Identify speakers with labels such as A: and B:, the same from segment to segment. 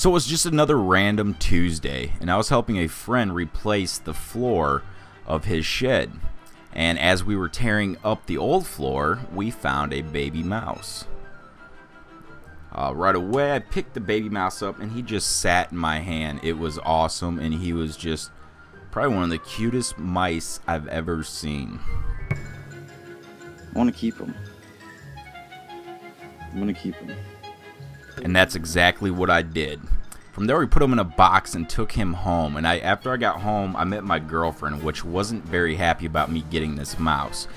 A: So it was just another random Tuesday, and I was helping a friend replace the floor of his shed. And as we were tearing up the old floor, we found a baby mouse. Uh, right away, I picked the baby mouse up, and he just sat in my hand. It was awesome, and he was just probably one of the cutest mice I've ever seen.
B: I want to keep him. I'm gonna keep him.
A: And that's exactly what I did. From there, we put him in a box and took him home. And I, after I got home, I met my girlfriend, which wasn't very happy about me getting this mouse.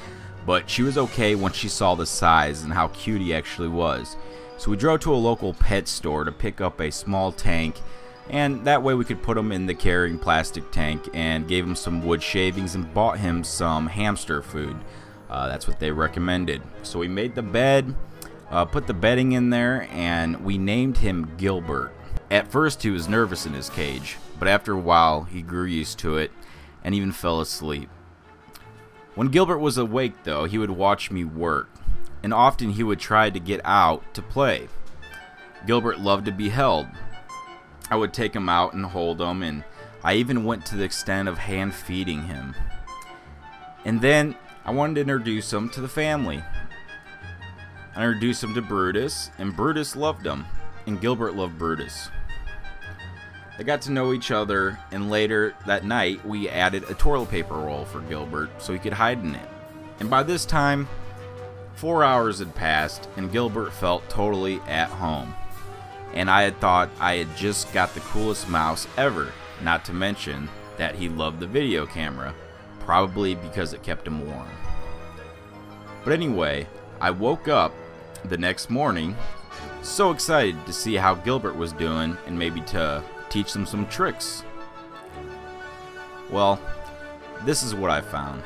A: But she was okay once she saw the size and how cute he actually was. So we drove to a local pet store to pick up a small tank, and that way we could put him in the carrying plastic tank and gave him some wood shavings and bought him some hamster food. Uh, that's what they recommended. So we made the bed, uh, put the bedding in there, and we named him Gilbert. At first, he was nervous in his cage, but after a while, he grew used to it and even fell asleep. When Gilbert was awake, though, he would watch me work, and often he would try to get out to play. Gilbert loved to be held. I would take him out and hold him, and I even went to the extent of hand feeding him. And then I wanted to introduce him to the family. I introduced him to Brutus, and Brutus loved him, and Gilbert loved Brutus. They got to know each other, and later that night, we added a toilet paper roll for Gilbert so he could hide in it. And by this time, four hours had passed, and Gilbert felt totally at home. And I had thought I had just got the coolest mouse ever, not to mention that he loved the video camera, probably because it kept him warm. But anyway, I woke up the next morning so excited to see how Gilbert was doing and maybe to teach them some tricks. Well, this is what I found.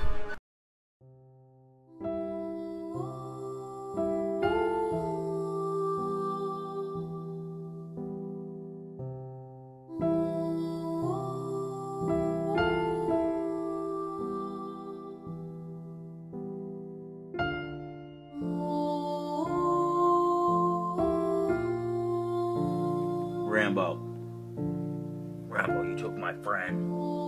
A: Rambo. Rambo, you took my friend.